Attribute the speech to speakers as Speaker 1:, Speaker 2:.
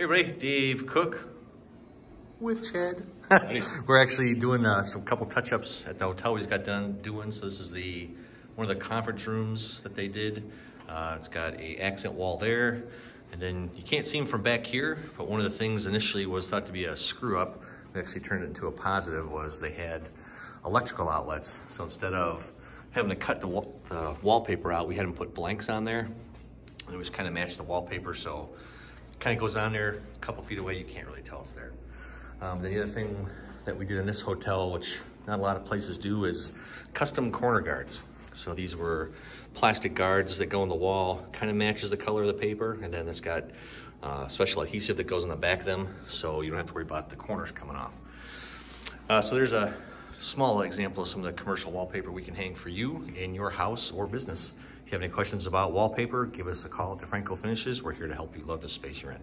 Speaker 1: Hey everybody, Dave Cook.
Speaker 2: with Chad.
Speaker 1: We're actually doing uh, some couple touch-ups at the hotel we just got done doing. So this is the one of the conference rooms that they did. Uh, it's got a accent wall there, and then you can't see them from back here. But one of the things initially was thought to be a screw up. We actually turned it into a positive. Was they had electrical outlets. So instead of having to cut the, wa the wallpaper out, we had them put blanks on there. And it was kind of matched the wallpaper, so kind of goes on there a couple feet away. You can't really tell it's there. Um, the other thing that we did in this hotel, which not a lot of places do, is custom corner guards. So these were plastic guards that go on the wall, kind of matches the color of the paper, and then it's got uh, special adhesive that goes on the back of them, so you don't have to worry about the corners coming off. Uh, so there's a small example of some of the commercial wallpaper we can hang for you in your house or business. If you have any questions about wallpaper, give us a call at DeFranco Finishes. We're here to help you love the space you're in.